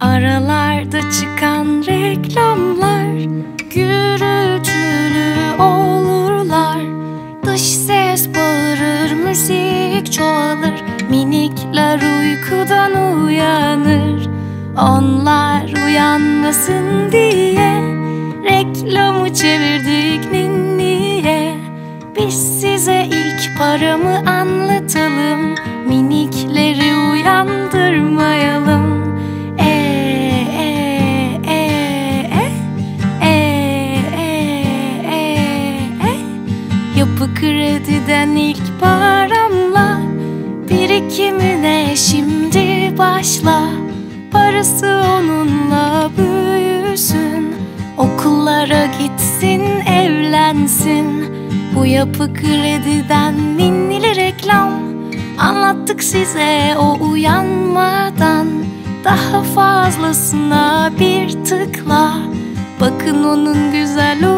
Aralarda çıkan reklamlar Gürültülü olurlar. Dış ses bağırır, müzik çoğalır. Minikler uykudan uyanır. Onlar uyanmasın diye Reklamı çevirdik ninniye. Biz size ilk paramı anlatalım Yapı krediden ilk paramla Birikimine şimdi başla. Parası onunla büyüsün Okullara gitsin evlensin. Bu yapı krediden ninnili reklam. Anlattık size o uyanmadan. Daha fazlasına bir tıkla. Bakın onun güzel uykusunda